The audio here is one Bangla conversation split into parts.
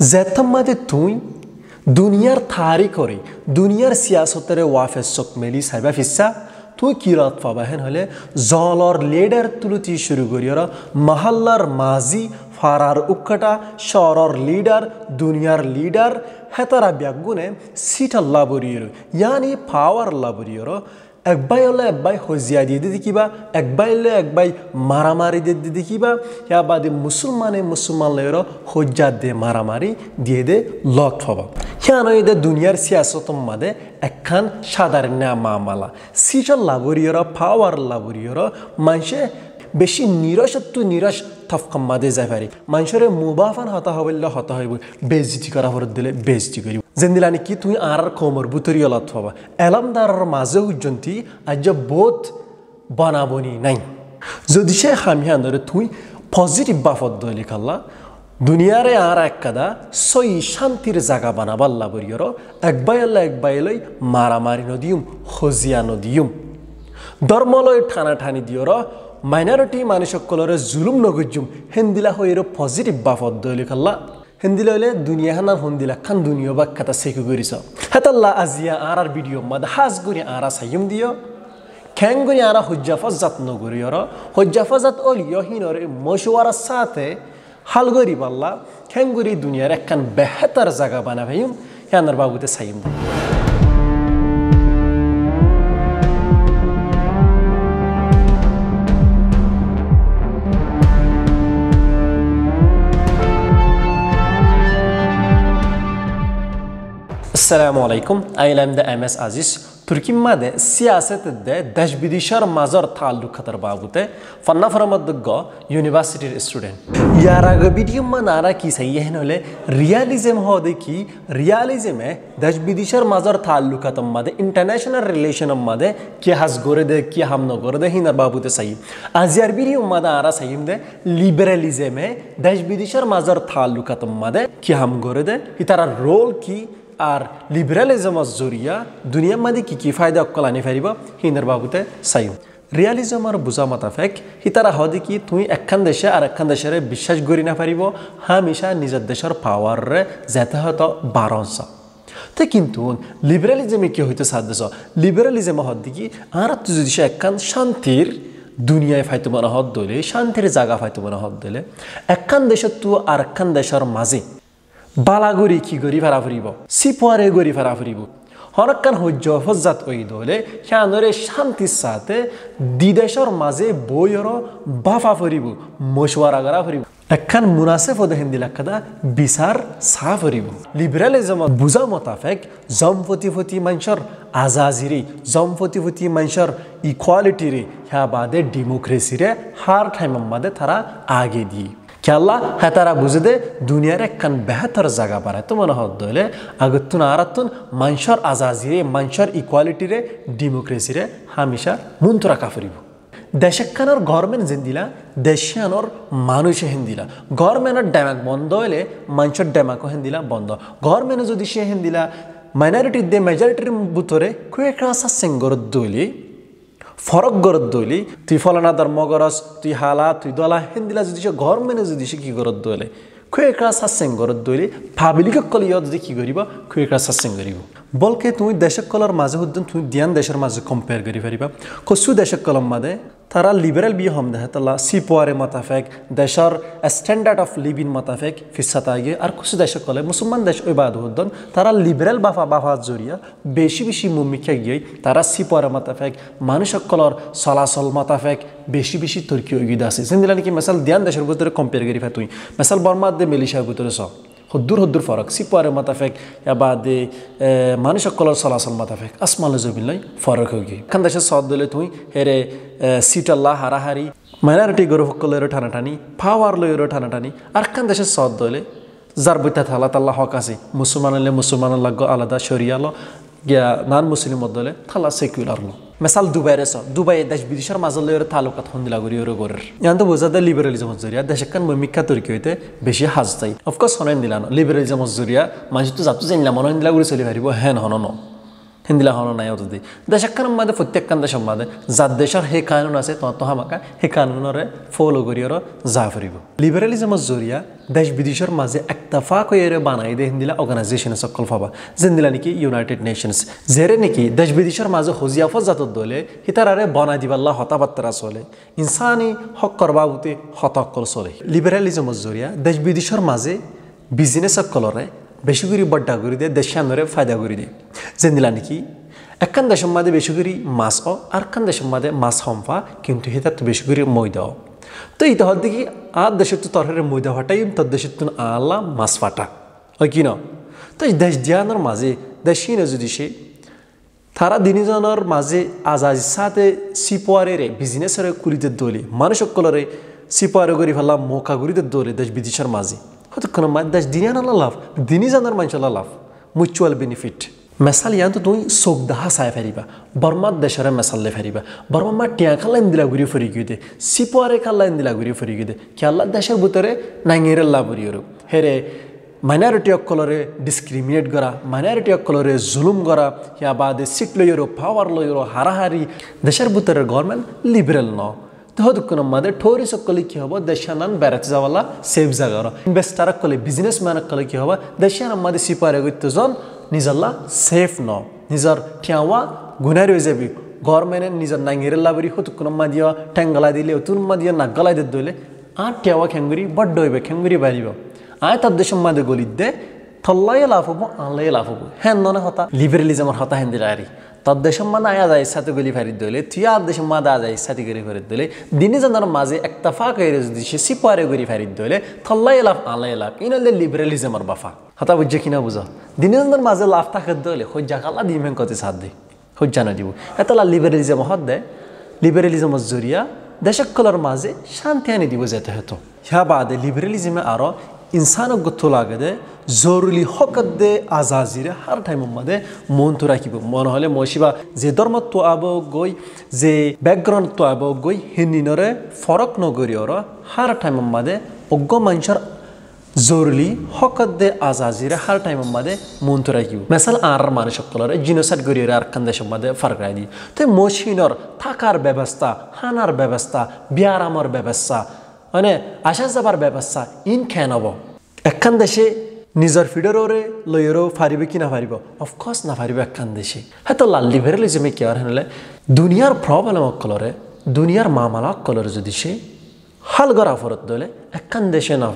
জেথম্মাদে তুই দুনিয়ার থারি করে দুনিয়ার সিয়াসতরে ওয়াফে চক মেলি সাইবা ফিসা তুই কিরত পাবা হেন হলে জলর লেডার তুলুতি শুরু করিয়র মহল্লার মাজি ফারার উক্কাটা শহরর লিডার দুনিয়ার লিডার হেতারা ব্যাগুনে সিট আল্লাহ বরিয়র ইয়ানি পাওয়ার আল্লাহ বরিয়র একবাই হলে একবাই হজিয়া দিয়ে দিয়ে দেখিবা একবাই হলে একবাই মারামারি দিয়ে দিয়ে দেখিবা ইয়া বাদে মুসলমানে মুসলমান লের হজ্জা দিয়ে মারামারি দিয়ে দে লট হবা। হিয়ান এদের দুনিয়ার সিয়াসতম মাদে একখান সাধারণ মামালা সিজন লাবরিয়র পাওয়ার লাবরিয়র মানুষে বেশি নিরসত্ব নিরস থফকম মাদে যাই পারি। মানুষের মুবাফান হতা হবিল্লা হতা হইব। বেজতি করা হরত দিলে বেজতি করিব জেন্দিলানি কি তুই আর কোমর বুতরি অলাত হবা? এলামদারের মাঝে উজ্জন্তি আজ বোধ বানাবনি নাই। যদি সে হামিয়ান ধরে তুই পজিটিভ বাফত দলি খাল্লা দুনিয়ারে আর এক কাদা, সই শান্তির জায়গা বানাবাল্লা বরিয়র একবাই আল্লাহ একবাই লই মারামারি নদিউম হজিয়া নদিউম ধর্মলয় ঠানাঠানি দিয়র মাইনরিটি মানুষসকলরে জুলুম নগজুম হেন্দিলা হইর পজিটিভ বাফত দলি খাল্লা। হেন্দিলা হইলে দুনিয়া হন্দিলা খান দুনিয়া বা কাতা সেকু করিস হেতাল্লা আজিয়া আর আর ভিডিও মাদ হাজ গুরি আরা সাইম দিও খ্যাং গুরি আরা হজ্জাফাজাত নগরিয়র হজ্জাফাজাত অল ইহিনর মশওয়ারার সাথে হাল গরি পাল্লা খ্যাং গুরি দুনিয়ার একখান বেহতার জায়গা বানা ভাইম হ্যানার বাবুতে সাইম দিই assalomu alaykum aylamda amas aziz. Turkimmada siyosatida dashbidishar mazor taallukadar babude fanna faramaddgo university student. Yaraga bidiyo manara ki sahi hai nole realism hode ki realism e dashbidishar mazor taallukat ammade international relation ammade ki has gorede ki hamno gorede hinar babude sahi azyar bidiyo ammada ara sahimde liberalism e dashbidishar mazor taallukat ammade ki ham gorede itara rol ki আর লিবারেলিজমর জরিয়া দুনিয়ার মাদি কি কি ফায়দা অকল আনি ফারিব হিন্দর বাবুতে চাইও রিয়ালিজমৰ বুজা মতাফেক সিতাৰা হদি কি তুমি একখান দেশে আর একখান দেশেৰে বিশ্বাস কৰি নাপাৰিব হামিশা নিজৰ দেশৰ পাৱাৰৰে যাতে হয়তো বাৰঞ্চ তো কিন্তু লিবারেলিজমে কি হইতে দেশ লিবারেলিজমে হদি কি আর তুই যদি সে একখান শান্তির দুনিয়ায় ফাইতো মনে হত দলে শান্তির জায়গা ফাইতো মনে হত দলে একখান দেশত তো আর একখান দেশৰ বালাগুৰি কি কৰি ভাড়া ফুৰিব? চিপুৱাৰে গৰি ভাড়া ফুৰিব। হরকান হজ্জ হজ্জাত ওই দলে সিয়ানরে শান্তির সাথে দিদেশর মাঝে বইর বাফা ফুরিব মশওয়ারা করা ফুরিব একখান মুনাসেফ ওদে হিন্দি লাক্কাদা বিচার সা ফুরিব লিবারেলিজম বুঝা মোতাফেক জমপতি ফতি মানুষের আজাজিরে জমপতি ফতি মানুষের ইকুয়ালিটিরে হ্যাঁ বাদে ডেমোক্রেসিরে হার ঠাইমার বাদে তারা আগে দিয়ে। কি হ্যাঁ তারা বুঝে দে, দুনিয়ার একখান বেহতর জায়গা পারে তো মনে হত দলে আগতুন আরাতুন মানুষের আজাজিরে মানুষের ইকুয়ালিটিরে ডেমোক্রেসিরে হামিশা মুন্তরা কাফরিব। দেশেখানোর গভর্নমেন্ট যেন দিলা দেশিয়ানোর মানুষে দিলা। গভর্নমেন্টের ড্যামাক বন্ধ হলে মানুষের ড্যামাকও দিলা, বন্ধ। গভর্নমেন্টে যদি সে হেন দিলা মাইনরিটির দে মেজরিটির খুব একটা সাসেঙ্গর দলি ফরক গরত দইলি, তুই ফলানা ধর্ম গরস তুই হালা, তুই দলা, হেন্দিলা যদি সে ঘর মেনে যদি সে কি গরত দইলে? একটা সাসেং গরত দইলি, ফাবিলিকে কল ইয়ত যদি কি করিব একটা সাসেং করিব বলকে তুমি দেশক কলর মাঝে হুদ্দিন, তুমি দিয়ান দেশের মাঝে কম্পেয়ার করি পারিবা কচু দেশক কলম মাঝে তারা লিবারেল বি হম দেহে তালা সিপোয়ারে মাতাফেক, দেশর স্ট্যান্ডার্ড অফ লিভিং মাতাফেক ফিসাতা গিয়ে আর কিছু দেশ কলে, মুসলমান দেশ ওই বাদ হদ্দন, তারা লিবারেল বাফা বাফা জরিয়া বেশি বেশি মুমিকা গিয়ে, তারা সিপোয়ারে মাতাফেক মানুষ কলর চলাচল মাতাফেক, বেশি বেশি তর্কি ওইগিদা আছে যেন কি মেসাল দিয়ান দেশের ভিতরে কম্পেয়ার করি তুই মেসাল বর্মার দে মেলিশার ভিতরে চ। হদ্দুর হদ্দুর ফরক সিপারে মাতাফেক, এবাদে মানুষ সকলের চলাচল মাতাফেক আসমাল জবিল্লাই ফরক হয়ে গিয়ে। খান দেশে সদ দিলে তুই হেরে সিটাল্লা হারাহারি, মাইনরিটি গরু সকলেরও টানাটানি পাওয়ার লয়েরও টানাটানি, আর খান দেশে সদ দিলে, যার বইতা থালা তাল্লা হক আছে মুসলমান হলে মুসলমান লাগো আলাদা সরিয়ালো গিয়া নান মুসলিম দলে, থালা সেকুলার লো। মিছাল ডুবাইৰে চ ডুবাই দেশ বিদেশৰ মাজলৈ তালুকাত সন্দিলা গুৰি ৰ গৰ ইয়ানটো বুজাতে লিবেৰেলিজমৰ দেশ এখন মমিক্ষা তৰ্কী সৈতে বেছি সাজ যায় অফকৰ্চ সনেন দিলা ন লিবেৰেলিজমৰ জৰিয়া মাজিটো জাতটো জানিলা মনে দিলা গুৰি চলি পাৰিব হেন হন ন হিন্দিলা হন নাই অত দি দেশাক্কান মাদে প্রত্যেকখান দেশের মাদে যার দেশের সেই কানুন আছে তত হামাকা সেই কানুনরে ফলো করি আর যা ফুরিব লিবারেলিজমের জরিয়া দেশ বিদেশের মাঝে একতাফা কইরে বানাই দে হিন্দিলা অর্গানাইজেশন সকল ফাবা যেন্দিলা নাকি ইউনাইটেড নেশনস জেরে নাকি দেশ বিদেশের মাঝে হজিয়াফত জাতত দলে হিতারারে বনাই দিবাল্লা হতাবাত্তারা চলে ইনসানি হক করবাবুতে হতকল চলে লিবারেলিজমের জরিয়া দেশ বিদেশের মাঝে বিজনেস সকলরে বেশি করে বড্ডা করে দিয়ে দেশে আনরে ফায়দা করে দিয়ে যেন্দিলা নাকি একখান দেশের মাঝে বেশি করে মাছ অ, আর খান দেশের মাঝে মাছ হম্পা কিন্তু হিতার তো বেশি করে ময়দা তো এই তহর দেখি, আর দেশের তো তরকারের ময়দা ফাটাই তোর দেশের তো আল্লাহ মাছ ফাটা। হয় কি ন? তো এই দেশ দিয়ানোর মাঝে দেশি না যদি সে, তারা দিনজনের মাঝে আজাজ সাথে সিপোয়ারের বিজনেসের কুড়িতে দলি মানুষ সকলরে সিপোয়ারে করি ফেললাম মোকা করিতে দলে দেশ বিদেশের মাঝে। হয়তো কোনো দেশ দিনিয়ানালা লাভ দিনই জানার মানুষের লাভ মিউচুয়াল বেনিফিট মেসাল ইয়ান তো তুমি চোখ দাহা চাই ফারিবা বর্মার দেশরে মেসালে ফারিবা বর্মা মা টিয়া খাল্লা দিলা ঘুরি ফুরি গিয়ে দে সিপোয়ারে খাল্লা দিলা ঘুরি ফুরি গিয়ে দে খেয়াল্লা দেশের ভিতরে নাঙের লাভ করি হেরে মাইনরিটি অকলরে ডিসক্রিমিনেট করা মাইনরিটি অকলরে জুলুম করা ইয়া বাদে সিট লইরো পাওয়ার লইরো হারাহারি দেশের ভিতরে গভর্নমেন্ট লিবারেল ন কি হব দেশানান বেড়াতে যাওয়ালা সেফ জায়গার ইনভেস্টার কলে বিজনেস ম্যান কলে কি হব দেশান মাদে সিপারে গইতে জন নিজল্লা সেফ ন নিজর ঠিয়াওয়া গুনাই রয়ে যাবি গভর্নমেন্টে নিজের নাঙ্গিরে লাবরি হতুকুন মাদিয়া ঠেঙ্গলাই দিলে তুন মাদিয়া নাগালাই দিতে দইলে আর টিয়াওয়া খেঙ্গুরি বড্ড হইবে খেঙ্গুরি বাড়িব আয় তার দেশের মাদে গলিতে থল্লাই লাভ হব আনলাই লাভ হব হ্যাঁ ননে হতা লিবারেলিজমের হতা হেন দিলে মাদে আয়া যায় সাথে গলি ফেরি দইলে তুই আয়া যায় সাথে গলি ফেরি দইলে দিনে জানার মাঝে একটা ফাঁক যদি সে সিপারে গলি ফেরি দইলে থল্লাই লাভ আনলাই লাভ ইনলে লিবারেলিজমের বাফা। হতা বুঝছে কিনা বুঝা? দিনে জানার মাঝে লাভ থাকে দইলে হজ্জা কালা দিমেন কতে সাথ দি হজ্জা না দিব। এতলা লিবারেলিজম হত দেয় লিবারেলিজমের জরিয়া দেশকলর মাঝে শান্তি আনি দিব যেতে হতো। হ্যাঁ বাদে লিবারেলিজমে আরও ইনসানক গথ লাগেদে জরুরি হকত দে আজাজিরে হার টাইম মাদে মন তো রাখিব মন হলে মশিবা যে ধর্ম তো আব গই যে ব্যাকগ্রাউন্ড তো আব গই হিন্দিনরে ফরক নগরি ওর হার টাইম মাদে অজ্ঞ মানুষের জরুরি হকত দে আজাজিরে হার টাইম মাদে মন তো রাখিব মেসাল আর মানুষ সকলরে জিনোসাইড গরি আর মাদে ফারক রাই দি তো মশিনর থাকার ব্যবস্থা হানার ব্যবস্থা বিয়ারামর ব্যবস্থা মানে আশা যাবার ব্যবস্থা ইন খেয়ে নব একখান দেশে নিজের ফিডরে লয়েরও ফারিবে কি না ফারিব অফকোর্স না ফারিব একখান দেশে লাল লিবারেলিজমে কি আর হেনলে দুনিয়ার প্রবলেম অকলরে দুনিয়ার মামালা অকলরে যদি সে হালগরা ফরত দলে একখান দেশে না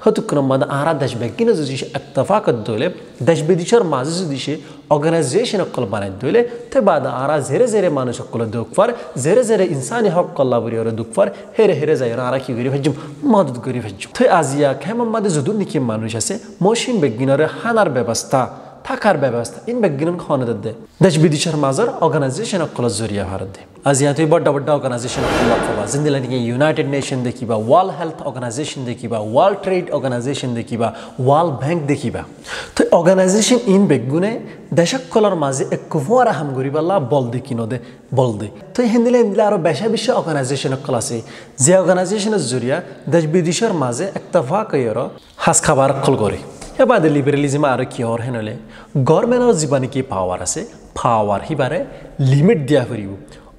Ara মাদ আরা দেশ ব্যাগিনে যদি সে একতফাকত দলে দেশ বিদেশের মাঝে যদি সে অর্গানাইজেশন অকল বানাই দলে তে বাদ আরা জেরে জেরে মানুষ অকল দুঃখ ফার জেরে জেরে ইনসানি হক কল্লা বরি ওরা দুঃখ ফার হেরে হেরে যায় আরা কি থাকার ব্যবস্থা ইন বেগিন দে দেশ বিদেশের মাজর অর্গানাইজেশন অকল জরিয়া ভারত দে আজি ইয়াতে বড় বড় অর্গানাইজেশন অকল জিন্দিলা নিকি ইউনাইটেড নেশন দেখিবা ওয়ার্ল্ড হেলথ অর্গানাইজেশন দেখিবা ওয়ার্ল্ড ট্রেড অর্গানাইজেশন দেখিবা ওয়ার্ল্ড ব্যাংক দেখিবা তো অর্গানাইজেশন ইন বেগুনে দেশকলর মাঝে এক কুফুয়ার হাম করিবাল্লা বল দে কিনো দে বল দে তো হিন্দিলে হিন্দিলে আরও বেশা বেশি অর্গানাইজেশন অকল আছে যে অর্গানাইজেশনের জরিয়া দেশ বিদেশের মাঝে একটা ভাগ হাস খাবার অকল করে এবাৰ দিলি আৰু কিহৰ হেনলে গভৰ্ণমেণ্টৰ যিমান নেকি পাৱাৰ আছে পাৱাৰ সিবাৰে লিমিট দিয়া ফুৰিব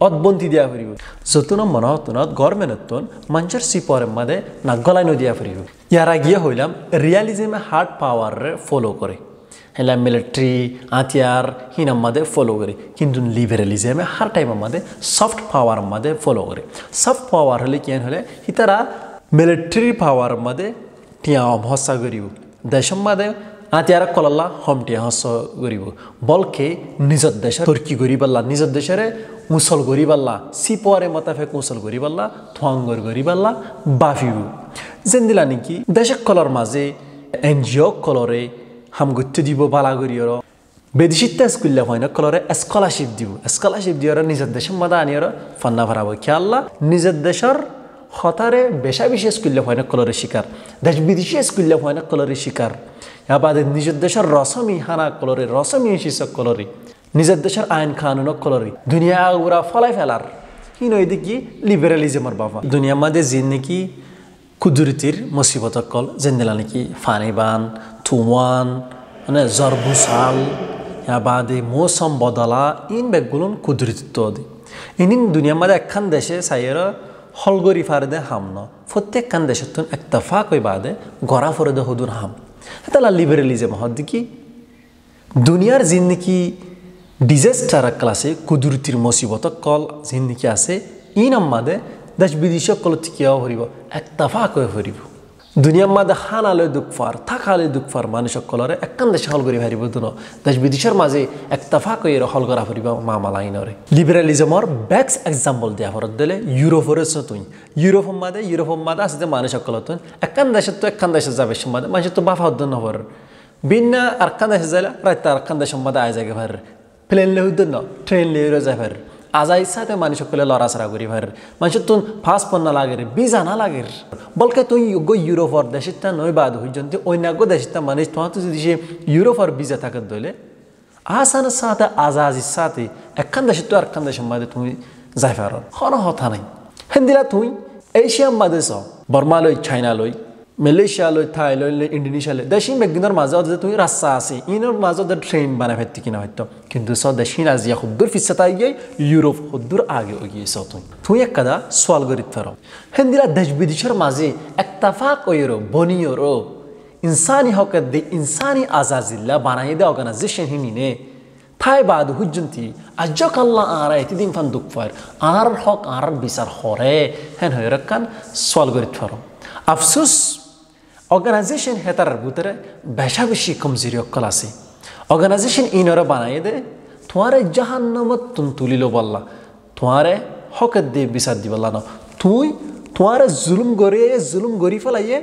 অদবন্তি দিয়া ফুৰিব যতন মনত গভৰ্মেণ্টত মঞ্চৰ চিপৰ মাদে নাগলাইনো দিয়া ফুৰিব ইয়াৰ আগিয়ে হৈলাম ৰিয়েলিজিমে হাৰ্ড পাৱাৰৰে ফ'ল' কৰে হেলা মিলিট্ৰি আঠিয়াৰ সিনাম মাদে ফ'ল' কৰে কিন্তু লিবেৰেলিজিমে হাৰ্ড টাইমৰ মাদে চফ্ট পাৱাৰ মাদে ফ'ল' কৰে চফ্ট পাৱাৰ হ'লে কি হ'লে সিতাৰা মিলিট্ৰিৰ পাৱাৰ মাদে তিয়াম সঁচা কৰিব মাদে আতিয়ার কলাল্লা হমটিয়া হস করিব বলকে নিজর দেশের তুর্কি করি পাল্লা নিজর দেশের মুসল করি পাল্লা সিপরে মতাফেক মুসল করি পাল্লা থোয়াঙ্গর করি পাল্লা বাফিব যেন দিলা নাকি দেশের কলর মাঝে এনজিও কলরে হাম গুত্তি দিব বালা করিয়র বেদিশিত্তা স্কুল্লা হয় না কলরে স্কলারশিপ দিব। স্কলারশিপ দিয়র, নিজের দেশের মাদা আনিয়র, ফান্না ভাড়াবো খেয়াল্লা নিজের দেশের হতারে বেশা বেশি স্কুল্লা হয় না কলরে শিকার। দেশ বিদেশি স্কুল্লা হয় না কলরে শিকার। বাদে নিজের দেশের রসমি হানা কলরে, রসমি শিশক কলরে। নিজের দেশের আইন কানুন কলরে। দুনিয়া ওরা ফলাই ফেলার। কি নয় দেখি লিবারেলিজমের বাবা। দুনিয়া মাঝে যে নাকি কুদরতির মুসিবত কল যেন দিলা নাকি ফানিবান তুমান মানে জরবুসাল বাদে মৌসম বদলা, ইন বেগুলুন কুদরতিত্ব দি ইনিন দুনিয়ার মাঝে একখান দেশে সাইয়ের হলগরি ফারদে হাম ন। প্রত্যেকখান দেশের তুন একতফা কই বাদে গড়া ফরদে হদুর হাম। তাহলে লিবারেলিজম হদ কি দুনিয়ার জিন্দিকি ডিজাস্টার ক্লাসে কুদুরতির মুসিবত কল জিন্দিকি আছে। ইন আমাদে দেশ বিদেশ কল টিকিয়াও হরিব একতফা কয়ে হরিব। দুনিয়ার মাঝে হানালে দুঃখফার থাকালে দুঃখফার মানুষ সকলরে একখান দেশে হল করি হারিব দুন। দেশ বিদেশের মাঝে একতফা কই হল করা ফুরিব মামা লাইনরে লিবারালিজমর বেক্স এক্সাম্পল দেওয়া ফরত দিলে ইউরোপের তুই। ইউরোপের মাঝে ইউরোপের মাঝে আছে যে মানুষ সকল তুই। একখান দেশে তো একখান দেশে যাবে মাঝে। মানুষ তো বাফা হদ্দ নহর বিনা আরখান দেশে যাইলে রাত আরখান দেশের মাঝে আয় যাগে ভার প্লেন লে হইদ ন ট্রেন লে যায় ভার আজা ইচ্ছাতে মানুষ সকলে লড়াচড়া করি ভার মানুষের তুন ফাঁস পন্না লাগে বিজা না লাগে বলকে তুই গো ইউরোপর দেশেরটা নয় বাদ হইজন্তি অন্যান্য দেশেরটা মানুষ তোমার তো যদি সে ইউরোপর বিজা থাকার দইলে আসানের সাথে আজাজির সাথে একখান দেশে তো আরেকখান দেশের মাঝে তুমি যাই পার হন হতা নাই হেন্দিলা তুই এশিয়ার মাঝে চ বর্মা লই চাইনা লই মালয়েশিয়া লই থাইল্যান্ড লই ইন্ডোনেশিয়া লই দেশিন বেগিনের মাজত যে তুমি রাস্তা আছে ইনের মাজত ট্রেন বানাই ফেরতি কিনা হয়তো কিন্তু স দেশিন আজিয়া সুদূর ফিসাতা গিয়ে ইউরোপ সুদূর আগে গিয়েছ তুই তুই এক কাদা সোয়াল গরিত ফের হেন্দিলা দেশ বিদেশের মাঝে একতাফা কইরো বনিয়রো ইনসানি হকের দে ইনসানি আজাজিল্লা বানাই দে অর্গানাইজেশন হিনিনে থাই বাদ হুজন্তি আজ কাল্লা আর এতিদিন ফান দুঃখ ফার আর হক আর বিচার হরে হেন হয়ে রাখান সোয়াল গরিত ফের আফসোস অর্গানাইজেশন হেতার ভিতরে বেশা বেশি কমজোরি অকল আছে অর্গানাইজেশন ইনরে বানাই দে তোমারে জাহান নামত তুম তুলিল বললা তোমারে হকের দিয়ে বিচার দিবল্লা না তুই তোমারে জুলুম করে জুলুম গরি ফেলাইয়ে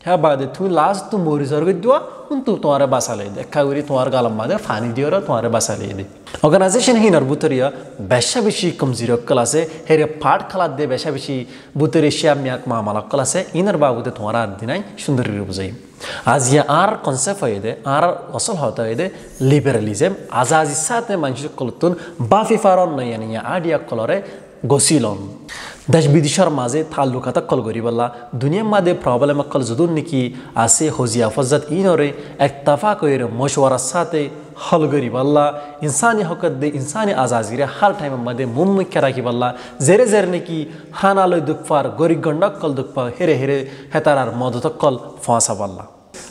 হ্যাঁ বাদে তুমি লাস্ট তো মরি সরগে দিবা কিন্তু তোমারে বাঁচালাই দে একা করি তোমার গালাম মাদে ফানি দিও তোমারে বাঁচালাই দে অর্গানাইজেশন হিনার বুতরিয়া বেশা বেশি কমজোরি অকল আছে হেরে পাট খেলার দিয়ে বেশা বেশি বুতরি শিয়া মিয়াক মামাল অকল আছে ইনার বাবুতে তোমার আর দিনাই সুন্দর বুঝাই আজ ইয়া আর কনসেপ্ট হয়ে দে আর অসল হতে হয়ে দে লিবারালিজম আজ আজ ইচ্ছাতে মানুষ কলতুন বাফি ফারন নয় আডিয়া কলরে গছিলন দেশ বিদেশের মাঝে তাল্লুকাত কল করি বললা দুনিয়ার মাঝে প্রবলেম কল যদুন নাকি আছে হজিয়া ফজত ইনরে এক তাফা কইরে মশওয়ারার সাথে হল করি বললা ইনসানি হকত দে, ইনসানি আজাজিরে হার টাইমের মধ্যে মুম্মুখ্য রাখি বললা জেরে জেরে নাকি হানালয় দুঃখপার, গরিব গণ্ডক কল দুঃখপা হেরে হেরে হেতারার মদত কল ফাঁসা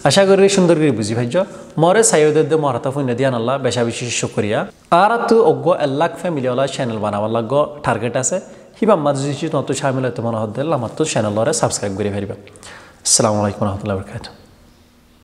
আশা করি সুন্দর করে বুঝি ভাইজ মরে সাইয়দের মরাতা ফুন্য দিয়ান আল্লাহ, বেশা বেশি শুক্রিয়া। আর তো অজ্ঞ এল্লাক ফ্যামিলি ওলা চ্যানেল বানাবার লাগ। টার্গেট আছে। হিবা মাঝে তত সামিল মনে হতে আমার তো চ্যানেলরে সাবস্ক্রাইব করে ফেলবে আসসালামু আলাইকুম রহমতুল্লাহ বরকাত